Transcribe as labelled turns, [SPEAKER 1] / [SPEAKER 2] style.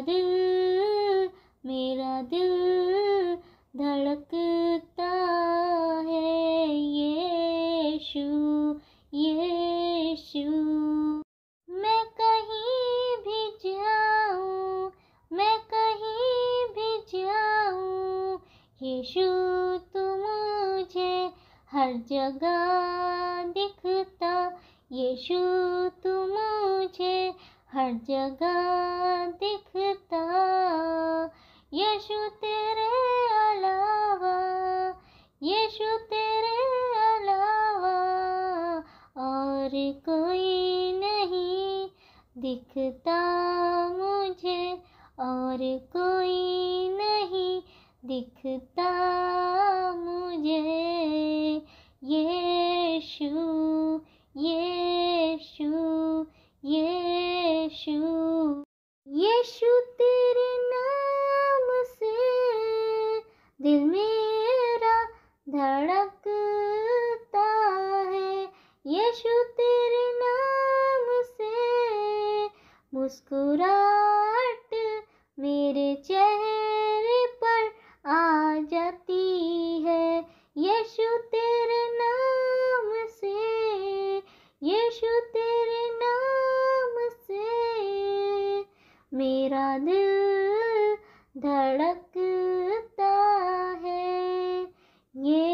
[SPEAKER 1] दिल मेरा दिल धड़कता है, यीशु यीशु। मैं कहीं भी जाऊँ, मैं कहीं भी जाऊँ, यीशु, तू मुझे हर जगह दिखता। यीशु, तू हर जगह दिखता। यीशु तेरे अलावा, यीशु तेरे अलावा और कोई नहीं दिखता मुझे, और कोई नहीं दिखता। यीशु तेरे नाम से दिल मेरा धड़कता है। यीशु तेरे नाम से मुस्कुराहट मेरे चेहरे पर आ जाती है। यीशु तेरे नाम से, यीशु तेरे मेरा दिल धड़कता है। ये